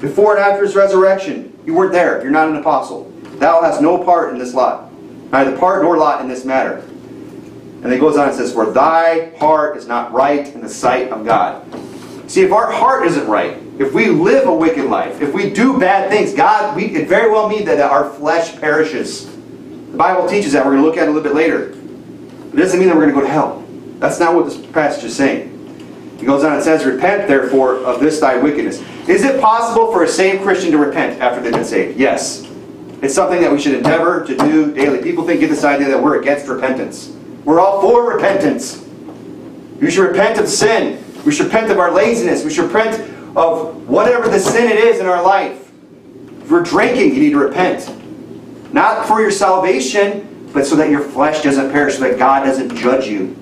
before and after his resurrection. You weren't there. You're not an apostle. Thou hast no part in this lot, neither part nor lot in this matter. And he goes on and says, For thy heart is not right in the sight of God. See, if our heart isn't right, if we live a wicked life, if we do bad things, God, we, it very well mean that our flesh perishes. The Bible teaches that. We're going to look at it a little bit later. It doesn't mean that we're going to go to hell. That's not what this passage is saying. He goes on and says, Repent, therefore, of this thy wickedness. Is it possible for a saved Christian to repent after they've been saved? Yes. It's something that we should endeavor to do daily. People think, get this idea that we're against repentance. We're all for repentance. We should repent of sin. We should repent of our laziness. We should repent of whatever the sin it is in our life. If we're drinking, you need to repent. Not for your salvation, but so that your flesh doesn't perish, so that God doesn't judge you.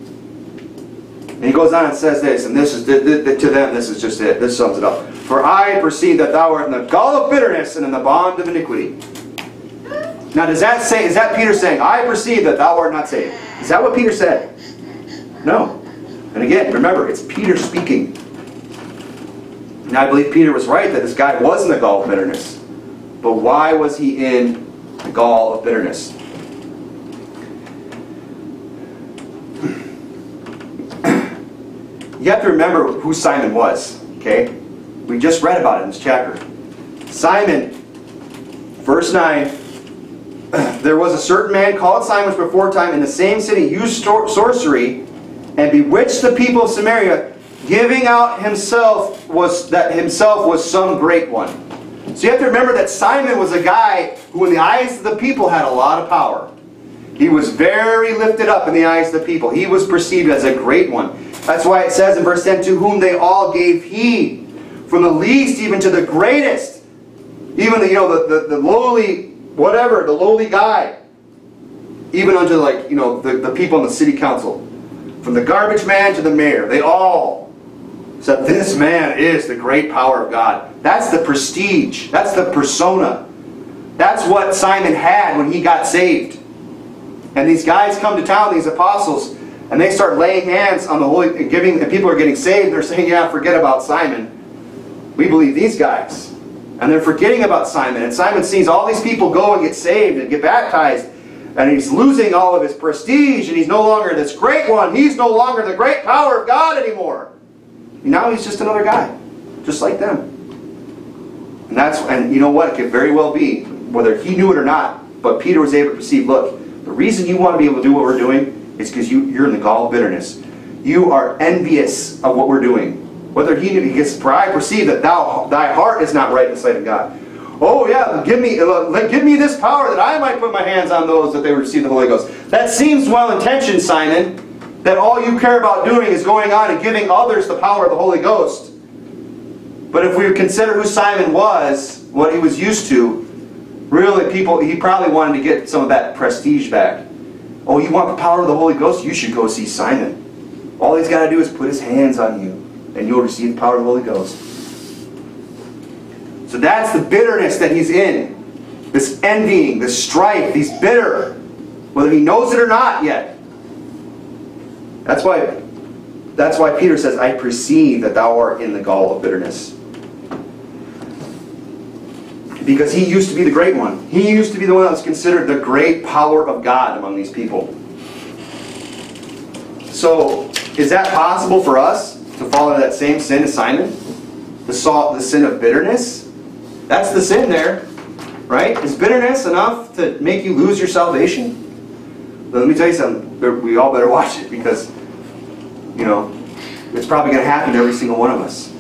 And he goes on and says this, and this is to them, this is just it. This sums it up. For I perceive that thou art in the gall of bitterness and in the bond of iniquity. Now, does that say, is that Peter saying, I perceive that thou art not saved? Is that what Peter said? No. And again, remember, it's Peter speaking. And I believe Peter was right that this guy was in the gall of bitterness. But why was he in the gall of bitterness? You have to remember who Simon was, okay? We just read about it in this chapter. Simon, verse 9, [clears throat] there was a certain man called Simon before time in the same city used sorcery and bewitched the people of Samaria, giving out himself was that himself was some great one. So you have to remember that Simon was a guy who in the eyes of the people had a lot of power. He was very lifted up in the eyes of the people. He was perceived as a great one. That's why it says in verse 10, to whom they all gave heed, from the least even to the greatest. Even the, you know, the, the, the lowly, whatever, the lowly guy. Even unto like, you know, the, the people in the city council. From the garbage man to the mayor, they all said, this man is the great power of God. That's the prestige. That's the persona. That's what Simon had when he got saved. And these guys come to town, these apostles, and they start laying hands on the Holy, and giving, and people are getting saved. They're saying, yeah, forget about Simon. We believe these guys. And they're forgetting about Simon. And Simon sees all these people go and get saved and get baptized. And he's losing all of his prestige. And he's no longer this great one. He's no longer the great power of God anymore. Now he's just another guy. Just like them. And that's and you know what? It could very well be, whether he knew it or not, but Peter was able to perceive, look, the reason you want to be able to do what we're doing is because you, you're in the gall of bitterness. You are envious of what we're doing. Whether he he gets pride, perceive that thou, thy heart is not right in the sight of God. Oh yeah, give me, give me this power that I might put my hands on those that they receive the Holy Ghost. That seems well intentioned, Simon. That all you care about doing is going on and giving others the power of the Holy Ghost. But if we consider who Simon was, what he was used to, really people, he probably wanted to get some of that prestige back. Oh, you want the power of the Holy Ghost? You should go see Simon. All he's got to do is put his hands on you, and you'll receive the power of the Holy Ghost. So that's the bitterness that he's in. This envying, this strife. He's bitter. Whether he knows it or not yet. That's why, that's why Peter says, I perceive that thou art in the gall of bitterness. Because he used to be the great one. He used to be the one that was considered the great power of God among these people. So, is that possible for us to fall into that same sin as Simon? The, salt, the sin of bitterness? That's the sin there, right? Is bitterness enough to make you lose your salvation? Let me tell you something. We all better [laughs] watch it because, you know, it's probably going to happen to every single one of us.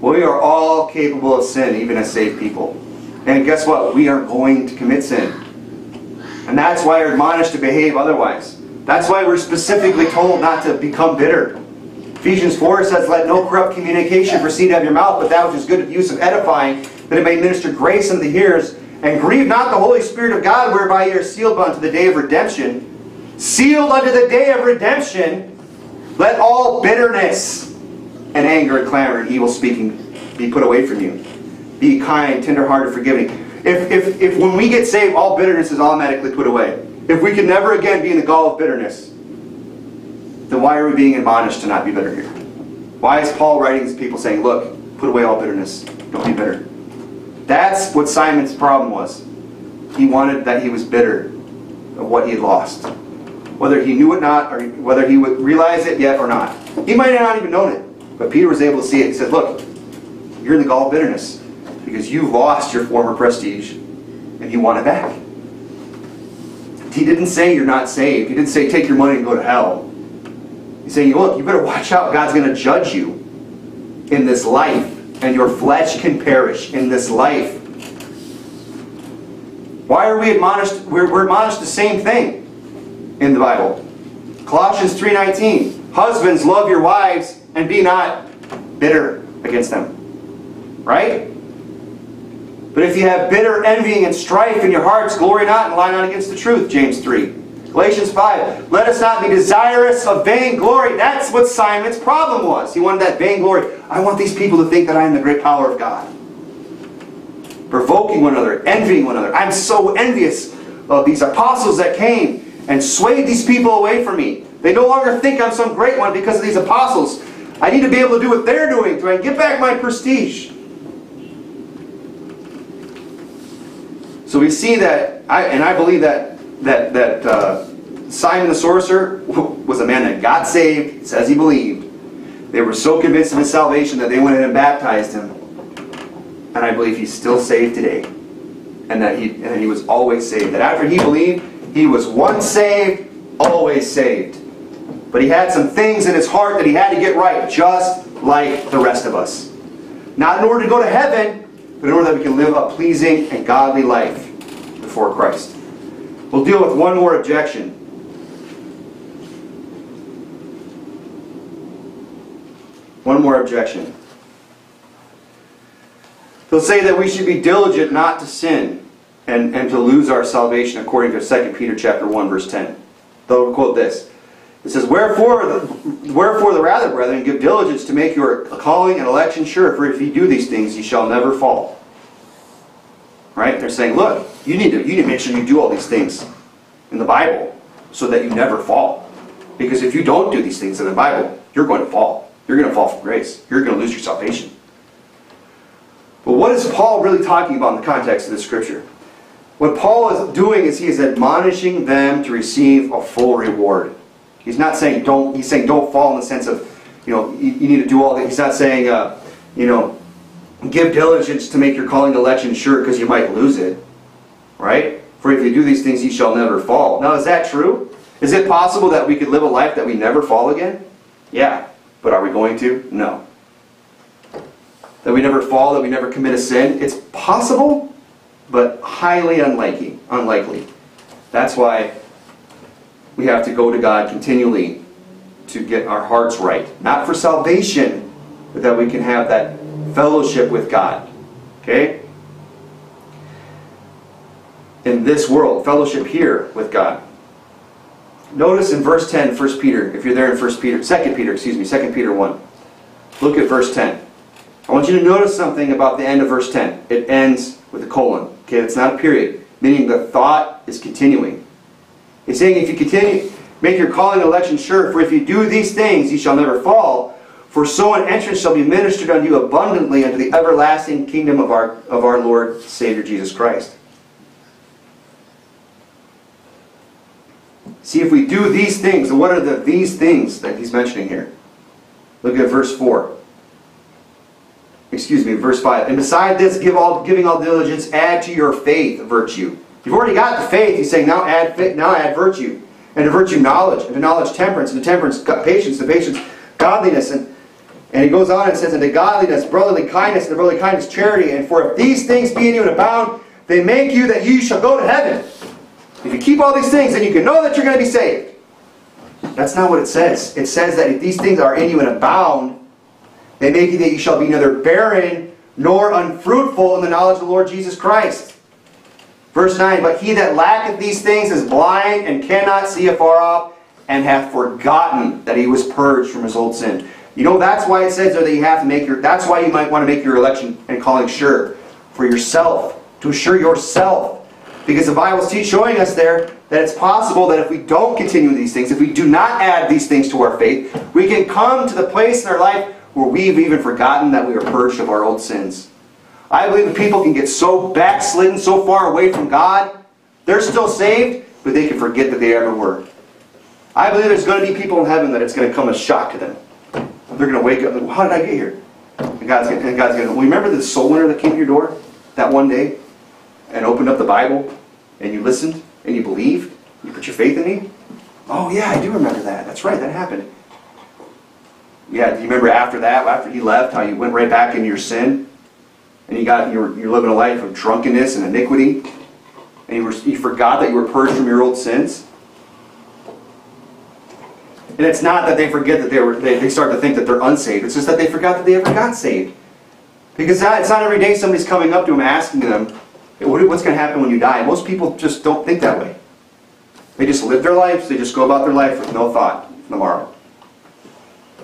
We are all capable of sin, even as saved people. And guess what? We are going to commit sin. And that's why we're admonished to behave otherwise. That's why we're specifically told not to become bitter. Ephesians 4 says, Let no corrupt communication proceed out of your mouth, but that which is good use of edifying, that it may minister grace unto the hearers. And grieve not the Holy Spirit of God, whereby ye are sealed unto the day of redemption. Sealed unto the day of redemption, let all bitterness and anger and clamor and evil speaking be put away from you. Be kind, tenderhearted, forgiving. If, if, if when we get saved, all bitterness is automatically put away. If we can never again be in the gall of bitterness, then why are we being admonished to not be bitter here? Why is Paul writing these people saying, look, put away all bitterness. Don't be bitter. That's what Simon's problem was. He wanted that he was bitter of what he had lost. Whether he knew it not, or whether he would realize it yet or not. He might have not even known it. But Peter was able to see it. He said, Look, you're in the gall of bitterness because you've lost your former prestige and you want it back. He didn't say you're not saved. He didn't say take your money and go to hell. He's saying, Look, you better watch out. God's going to judge you in this life, and your flesh can perish in this life. Why are we admonished? We're, we're admonished the same thing in the Bible. Colossians 3.19 Husbands, love your wives and be not bitter against them. Right? But if you have bitter envying and strife in your hearts, glory not and lie not against the truth, James 3. Galatians 5. Let us not be desirous of vainglory. That's what Simon's problem was. He wanted that vainglory. I want these people to think that I am the great power of God. Provoking one another, envying one another. I'm so envious of these apostles that came and swayed these people away from me. They no longer think I'm some great one because of these apostles. I need to be able to do what they're doing to get back my prestige. So we see that, I, and I believe that that that uh, Simon the sorcerer [laughs] was a man that got saved, says he believed. They were so convinced of his salvation that they went in and baptized him. And I believe he's still saved today. and that he, and that he was always saved. That after he believed, he was once saved, always saved. But he had some things in his heart that he had to get right, just like the rest of us. Not in order to go to heaven, but in order that we can live a pleasing and godly life before Christ. We'll deal with one more objection. One more objection. They'll say that we should be diligent not to sin and, and to lose our salvation according to 2 Peter chapter 1 verse 10. They'll quote this. It says, Wherefore the, wherefore the rather, brethren, give diligence to make your calling and election sure, for if ye do these things, ye shall never fall. Right? They're saying, look, you need to you need to make sure you do all these things in the Bible so that you never fall. Because if you don't do these things in the Bible, you're going to fall. You're going to fall from grace. You're going to lose your salvation. But what is Paul really talking about in the context of this scripture? What Paul is doing is he is admonishing them to receive a full reward. He's not saying don't. He's saying don't fall in the sense of, you know, you, you need to do all that. He's not saying, uh, you know, give diligence to make your calling election sure because you might lose it, right? For if you do these things, you shall never fall. Now, is that true? Is it possible that we could live a life that we never fall again? Yeah, but are we going to? No. That we never fall, that we never commit a sin? It's possible, but highly unlikely. Unlikely. That's why we have to go to God continually to get our hearts right. Not for salvation, but that we can have that fellowship with God. Okay? In this world, fellowship here with God. Notice in verse 10, 1 Peter, if you're there in 1 Peter, 2 Peter, excuse me, 2 Peter 1. Look at verse 10. I want you to notice something about the end of verse 10. It ends with a colon. Okay, it's not a period, meaning the thought is continuing. He's saying if you continue, make your calling and election sure, for if you do these things, ye shall never fall. For so an entrance shall be ministered unto you abundantly unto the everlasting kingdom of our, of our Lord Savior Jesus Christ. See, if we do these things, what are the these things that he's mentioning here? Look at verse 4. Excuse me, verse 5. And beside this, give all, giving all diligence, add to your faith virtue. You've already got the faith. He's saying now add faith, now add virtue. And to virtue knowledge, and to knowledge temperance, and to temperance patience, to patience godliness. And, and he goes on and says, And to godliness, brotherly kindness, and to brotherly kindness, charity. And for if these things be in you and abound, they make you that you shall go to heaven. If you keep all these things, then you can know that you're going to be saved. That's not what it says. It says that if these things are in you and abound, they make you that you shall be neither barren nor unfruitful in the knowledge of the Lord Jesus Christ. Verse 9, But he that lacketh these things is blind and cannot see afar off, and hath forgotten that he was purged from his old sin. You know, that's why it says there that you have to make your, that's why you might want to make your election and calling sure. For yourself. To assure yourself because the Bible's showing us there that it's possible that if we don't continue these things, if we do not add these things to our faith, we can come to the place in our life where we've even forgotten that we are purged of our old sins. I believe that people can get so backslidden, so far away from God, they're still saved, but they can forget that they ever were. I believe there's going to be people in heaven that it's going to come as shock to them. They're going to wake up and how did I get here? And God's going and God's going to remember the soul winner that came to your door that one day and opened up the Bible and you listened and you believed? You put your faith in me? Oh, yeah, I do remember that. That's right, that happened. Yeah, do you remember after that, after he left, how you went right back into your sin? And you got you're, you're living a life of drunkenness and iniquity? And you, were, you forgot that you were purged from your old sins? And it's not that they forget that they were they, they start to think that they're unsaved. It's just that they forgot that they ever got saved. Because that, it's not every day somebody's coming up to them asking them, what's going to happen when you die? Most people just don't think that way. They just live their lives, they just go about their life with no thought tomorrow.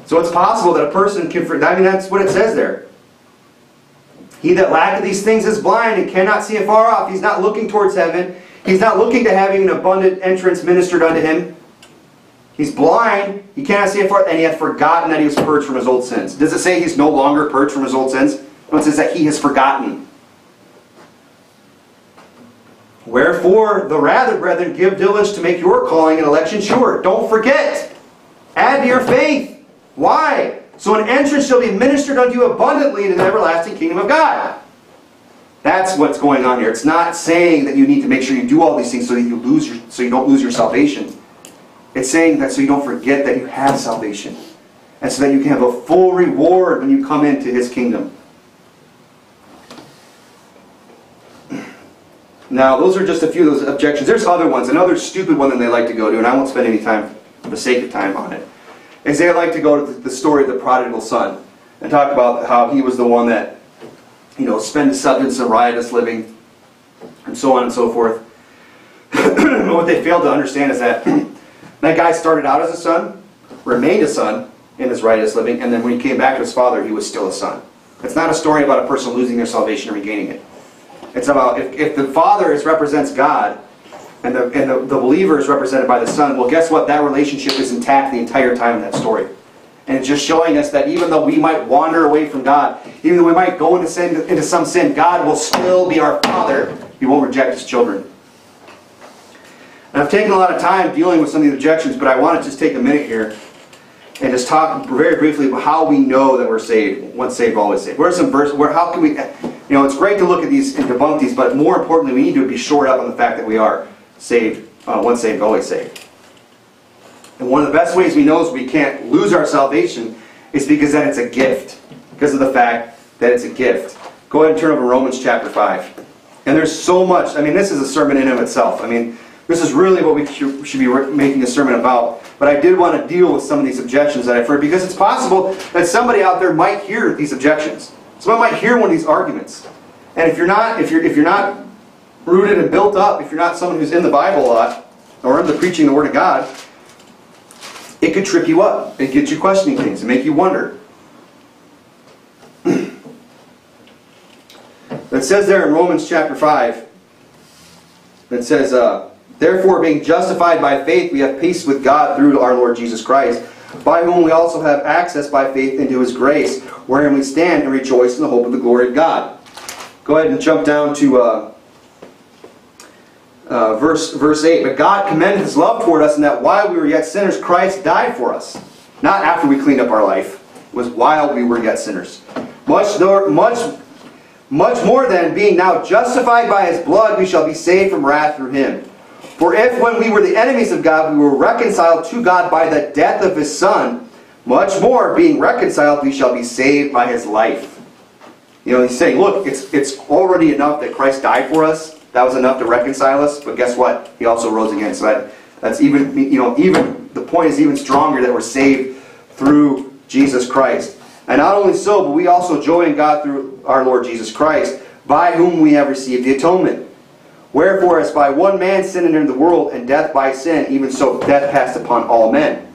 So it's possible that a person can, I mean, that's what it says there. He that lacketh these things is blind and cannot see afar off. He's not looking towards heaven. He's not looking to having an abundant entrance ministered unto him. He's blind, he cannot see afar, off. and he hath forgotten that he was purged from his old sins. Does it say he's no longer purged from his old sins? No, it says that he has forgotten. Wherefore, the rather, brethren, give diligence to make your calling and election sure. Don't forget. Add to your faith. Why? So an entrance shall be ministered unto you abundantly into the everlasting kingdom of God. That's what's going on here. It's not saying that you need to make sure you do all these things so that you lose your, so you don't lose your salvation. It's saying that so you don't forget that you have salvation. And so that you can have a full reward when you come into his kingdom. Now, those are just a few of those objections. There's other ones. Another stupid one that they like to go to, and I won't spend any time for the sake of time on it, is they like to go to the story of the prodigal son and talk about how he was the one that, you know, spent his substance in riotous living and so on and so forth. [clears throat] what they fail to understand is that [clears throat] that guy started out as a son, remained a son in his riotous living, and then when he came back to his father, he was still a son. It's not a story about a person losing their salvation and regaining it. It's about if, if the Father is, represents God and, the, and the, the believer is represented by the Son, well, guess what? That relationship is intact the entire time in that story. And it's just showing us that even though we might wander away from God, even though we might go into, sin, into some sin, God will still be our Father. He won't reject His children. And I've taken a lot of time dealing with some of the objections, but I want to just take a minute here and just talk very briefly about how we know that we're saved. Once saved, always saved. Where are some verses? Where how can we? You know, it's great to look at these and debunk these, but more importantly, we need to be shored up on the fact that we are saved. Uh, once saved, always saved. And one of the best ways we know is we can't lose our salvation is because that it's a gift. Because of the fact that it's a gift. Go ahead and turn over Romans chapter 5. And there's so much. I mean, this is a sermon in and of itself. I mean, this is really what we should be making a sermon about. But I did want to deal with some of these objections that I've heard because it's possible that somebody out there might hear these objections. Someone might hear one of these arguments. And if you're not, if you're if you're not rooted and built up, if you're not someone who's in the Bible a lot, or in the preaching the Word of God, it could trip you up. It gets you questioning things and make you wonder. [clears throat] it says there in Romans chapter 5, it says, uh, Therefore, being justified by faith, we have peace with God through our Lord Jesus Christ, by whom we also have access by faith into his grace, wherein we stand and rejoice in the hope of the glory of God. Go ahead and jump down to uh, uh, verse, verse 8. But God commended his love toward us in that while we were yet sinners, Christ died for us. Not after we cleaned up our life. It was while we were yet sinners. Much, much, much more than being now justified by his blood, we shall be saved from wrath through him. For if when we were the enemies of God, we were reconciled to God by the death of his Son, much more, being reconciled, we shall be saved by his life. You know, he's saying, look, it's, it's already enough that Christ died for us. That was enough to reconcile us. But guess what? He also rose again. So that, that's even, you know, even, the point is even stronger that we're saved through Jesus Christ. And not only so, but we also joy in God through our Lord Jesus Christ, by whom we have received the atonement. Wherefore, as by one man sin entered the world, and death by sin, even so death passed upon all men.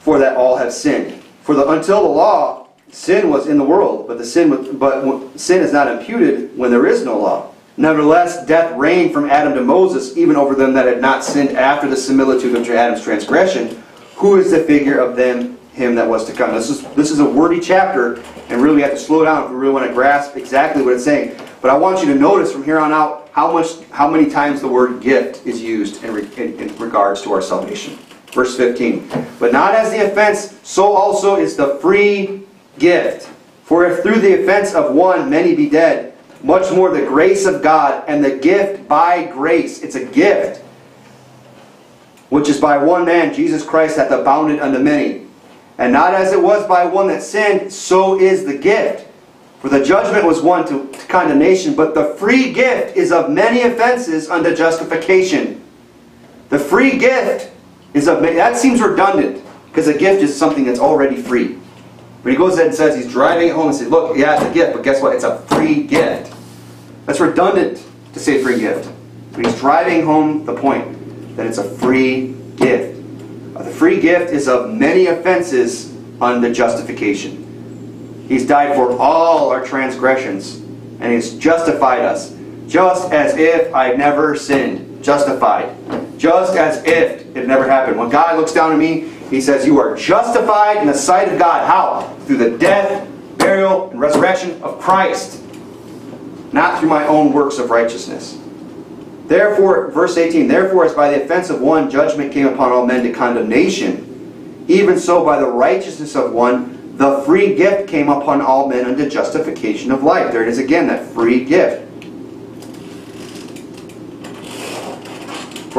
For that all have sinned. For the, until the law, sin was in the world, but the sin, but sin is not imputed when there is no law. Nevertheless, death reigned from Adam to Moses, even over them that had not sinned after the similitude of Adam's transgression, who is the figure of them him that was to come. This is this is a wordy chapter, and really we have to slow down if we really want to grasp exactly what it's saying. But I want you to notice from here on out how much, how many times the word gift is used in, in, in regards to our salvation. Verse 15. But not as the offense, so also is the free gift. For if through the offense of one many be dead, much more the grace of God and the gift by grace. It's a gift. Which is by one man, Jesus Christ, hath abounded unto many. And not as it was by one that sinned, so is the gift. For the judgment was one to, to condemnation, but the free gift is of many offenses unto justification. The free gift is of many. That seems redundant, because a gift is something that's already free. But he goes ahead and says he's driving it home and says, look, yeah, it's a gift, but guess what? It's a free gift. That's redundant to say free gift. But he's driving home the point that it's a free gift. Uh, the free gift is of many offenses unto justification. He's died for all our transgressions, and He's justified us, just as if I'd never sinned. Justified. Just as if it never happened. When God looks down at me, He says, You are justified in the sight of God. How? Through the death, burial, and resurrection of Christ, not through my own works of righteousness. Therefore, verse 18, Therefore, as by the offense of one judgment came upon all men to condemnation, even so by the righteousness of one the free gift came upon all men unto justification of life. There it is again, that free gift.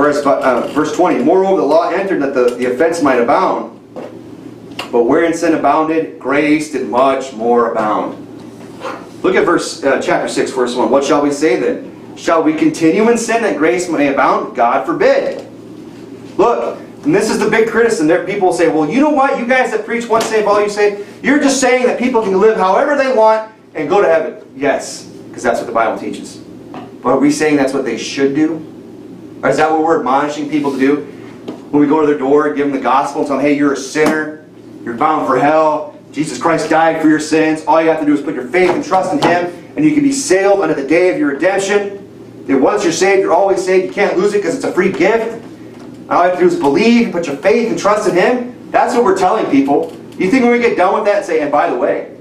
Whereas, uh, verse 20, Moreover, the law entered that the, the offense might abound. But wherein sin abounded, grace did much more abound. Look at verse uh, chapter 6, verse 1. What shall we say then? Shall we continue in sin that grace may abound? God forbid. Look, and this is the big criticism. There people say, well, you know what? You guys that preach once saved, all you say, you're just saying that people can live however they want and go to heaven. Yes, because that's what the Bible teaches. But are we saying that's what they should do? Is that what we're admonishing people to do? When we go to their door, and give them the gospel and tell them, hey, you're a sinner. You're bound for hell. Jesus Christ died for your sins. All you have to do is put your faith and trust in Him, and you can be sealed unto the day of your redemption. That once you're saved, you're always saved. You can't lose it because it's a free gift. All you have to do is believe, and put your faith and trust in Him. That's what we're telling people. You think when we get done with that and say, and by the way,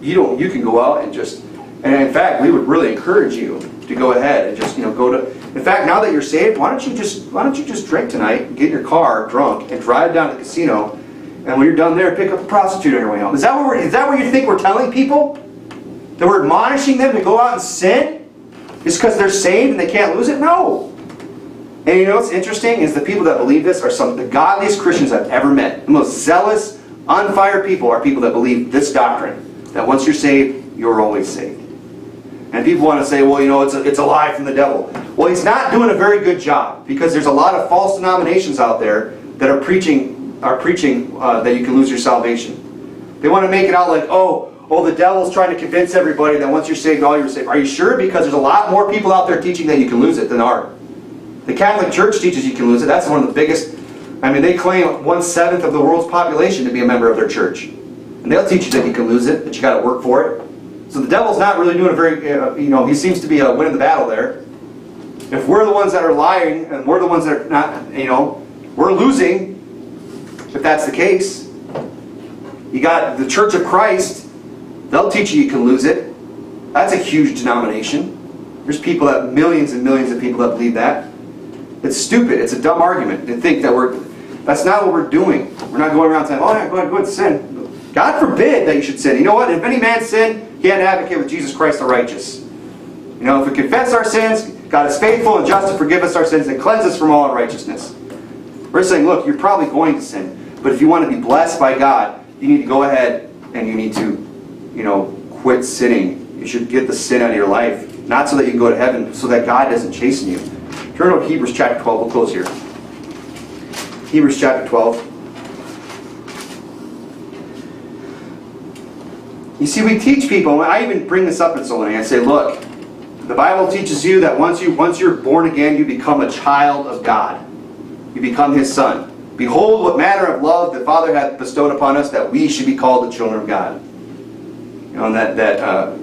you don't, you can go out and just, and in fact, we would really encourage you to go ahead and just, you know, go to. In fact, now that you're saved, why don't you just, why don't you just drink tonight, get in your car drunk, and drive down to the casino, and when you're done there, pick up a prostitute on your way home. Is that what we're, is that what you think we're telling people? That we're admonishing them to go out and sin? Just because they're saved and they can't lose it? No. And you know what's interesting is the people that believe this are some of the godliest Christians I've ever met. The most zealous, on fire people are people that believe this doctrine. That once you're saved, you're always saved. And people want to say, well, you know, it's a, it's a lie from the devil. Well, he's not doing a very good job because there's a lot of false denominations out there that are preaching, are preaching uh, that you can lose your salvation. They want to make it out like, oh, oh, the devil's trying to convince everybody that once you're saved, all you're saved. Are you sure? Because there's a lot more people out there teaching that you can lose it than are. The Catholic Church teaches you can lose it. That's one of the biggest. I mean, they claim one seventh of the world's population to be a member of their church, and they'll teach you that you can lose it, that you got to work for it. So the devil's not really doing a very, uh, you know, he seems to be uh, winning the battle there. If we're the ones that are lying and we're the ones that are not, you know, we're losing. If that's the case, you got the Church of Christ. They'll teach you you can lose it. That's a huge denomination. There's people that millions and millions of people that believe that. It's stupid. It's a dumb argument to think that we're. That's not what we're doing. We're not going around saying, "Oh, yeah, go ahead, go ahead, sin." God forbid that you should sin. You know what? If any man sin, he had an advocate with Jesus Christ the righteous. You know, if we confess our sins, God is faithful and just to forgive us our sins and cleanse us from all unrighteousness. We're saying, look, you're probably going to sin, but if you want to be blessed by God, you need to go ahead and you need to, you know, quit sinning. You should get the sin out of your life, not so that you can go to heaven, so that God doesn't chasten you. Turn to Hebrews chapter 12. We'll close here. Hebrews chapter 12. You see, we teach people, I even bring this up in Solani. I say, look, the Bible teaches you that once, you, once you're born again, you become a child of God. You become His son. Behold, what manner of love the Father hath bestowed upon us, that we should be called the children of God. You know, and that, that uh,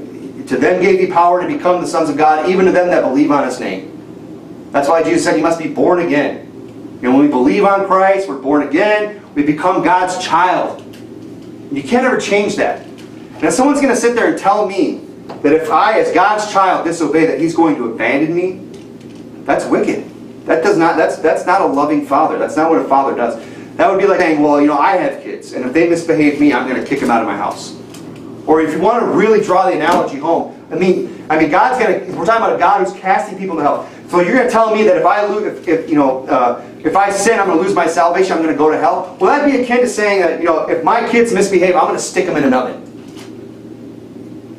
to them gave He power to become the sons of God, even to them that believe on His name. That's why Jesus said you must be born again. You know, when we believe on Christ, we're born again, we become God's child. You can't ever change that. If someone's going to sit there and tell me that if I, as God's child, disobey, that He's going to abandon me, that's wicked. That does not. That's that's not a loving father. That's not what a father does. That would be like saying, well, you know, I have kids, and if they misbehave me, I'm going to kick them out of my house. Or if you want to really draw the analogy home, I mean, I mean, God's going to. We're talking about a God who's casting people to hell. So you're going to tell me that if I lose, if, if you know, uh, if I sin, I'm going to lose my salvation. I'm going to go to hell. Well, that'd be akin to saying that you know, if my kids misbehave, I'm going to stick them in an oven.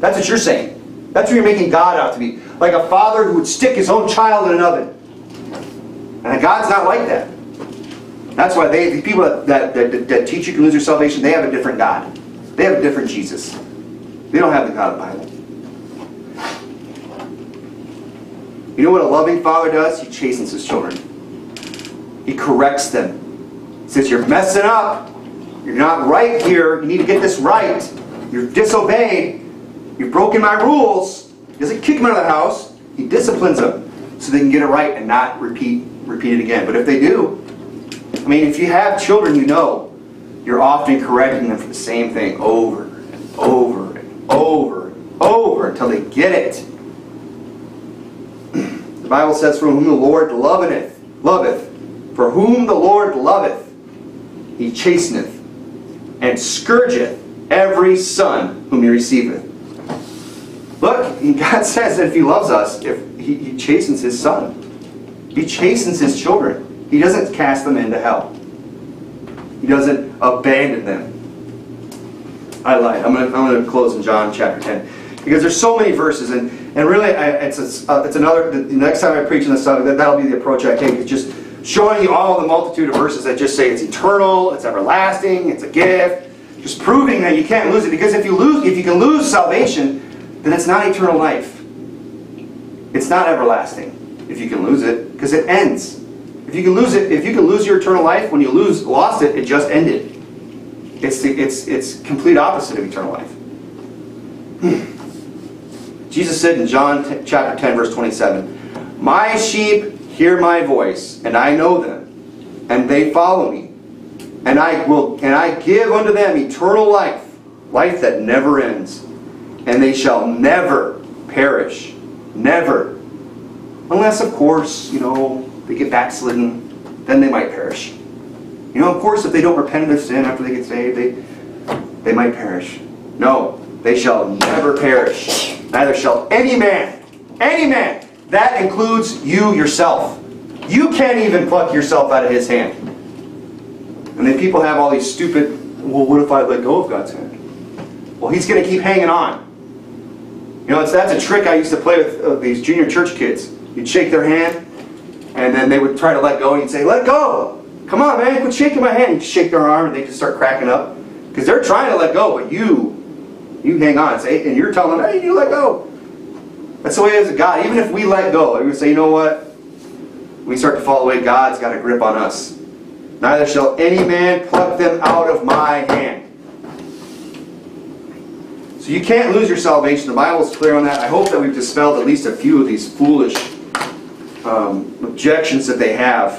That's what you're saying. That's what you're making God out to be, like a father who would stick his own child in an oven. And God's not like that. That's why they, the people that, that, that, that teach you can lose your salvation, they have a different God. They have a different Jesus. They don't have the God of the Bible. You know what a loving father does? He chastens his children. He corrects them. He says, You're messing up. You're not right here. You need to get this right. You're disobeyed. You've broken my rules. He doesn't kick them out of the house. He disciplines them so they can get it right and not repeat repeat it again. But if they do, I mean, if you have children, you know you're often correcting them for the same thing over and over and over and over until they get it. The Bible says, For whom the Lord loveth, loveth, for whom the Lord loveth, he chasteneth, and scourgeth, every son whom he receiveth. Look, God [laughs] says that if he loves us, if he, he chastens his son. He chastens his children. He doesn't cast them into hell. He doesn't abandon them. I lied. I'm going to I'm to close in John chapter 10 because there's so many verses and and really I, it's a, uh, it's another the next time I preach on this subject that that'll be the approach I take. It's just showing you all the multitude of verses that just say it's eternal, it's everlasting, it's a gift, just proving that you can't lose it. Because if you lose, if you can lose salvation, then it's not eternal life. It's not everlasting. If you can lose it, because it ends. If you can lose it, if you can lose your eternal life, when you lose, lost it, it just ended. It's the, it's it's complete opposite of eternal life. Hmm. Jesus said in John t- chapter 10, verse 27, My sheep hear my voice, and I know them, and they follow me. And I will and I give unto them eternal life, life that never ends, and they shall never perish. Never. Unless of course, you know, they get backslidden, then they might perish. You know, of course, if they don't repent of their sin after they get saved, they they might perish. No, they shall never perish. Neither shall any man, any man, that includes you yourself. You can't even pluck yourself out of his hand. And then people have all these stupid, well, what if I let go of God's hand? Well, he's going to keep hanging on. You know, that's a trick I used to play with uh, these junior church kids. You'd shake their hand, and then they would try to let go, and you'd say, let go. Come on, man, quit shaking my hand. You'd shake their arm, and they'd just start cracking up. Because they're trying to let go, but you, you hang on. Say, and you're telling them, hey, you let go. That's the way it is with God. Even if we let go, we would say, you know what? We start to fall away. God's got a grip on us. Neither shall any man pluck them out of my hand. So you can't lose your salvation. The Bible is clear on that. I hope that we've dispelled at least a few of these foolish um, objections that they have.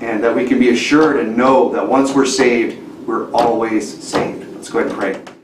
And that we can be assured and know that once we're saved, we're always saved. Let's go ahead and pray.